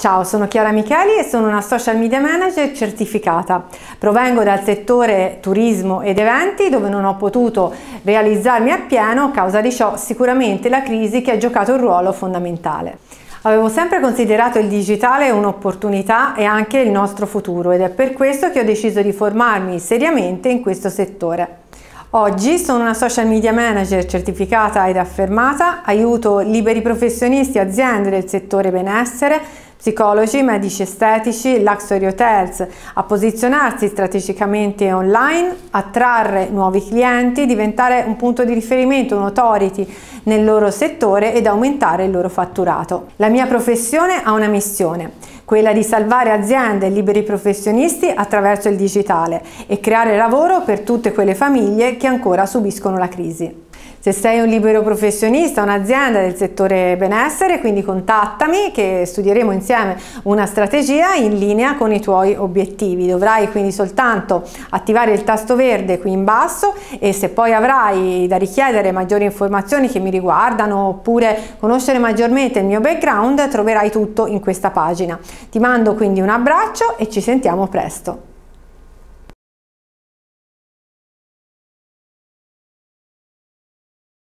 Ciao, sono Chiara Micheli e sono una social media manager certificata. Provengo dal settore turismo ed eventi dove non ho potuto realizzarmi appieno a causa di ciò sicuramente la crisi che ha giocato un ruolo fondamentale. Avevo sempre considerato il digitale un'opportunità e anche il nostro futuro ed è per questo che ho deciso di formarmi seriamente in questo settore. Oggi sono una social media manager certificata ed affermata, aiuto liberi professionisti e aziende del settore benessere psicologi, medici estetici, luxury hotels, a posizionarsi strategicamente online, attrarre nuovi clienti, diventare un punto di riferimento, un authority nel loro settore ed aumentare il loro fatturato. La mia professione ha una missione, quella di salvare aziende e liberi professionisti attraverso il digitale e creare lavoro per tutte quelle famiglie che ancora subiscono la crisi. Se sei un libero professionista, un'azienda del settore benessere, quindi contattami che studieremo insieme una strategia in linea con i tuoi obiettivi. Dovrai quindi soltanto attivare il tasto verde qui in basso e se poi avrai da richiedere maggiori informazioni che mi riguardano oppure conoscere maggiormente il mio background, troverai tutto in questa pagina. Ti mando quindi un abbraccio e ci sentiamo presto.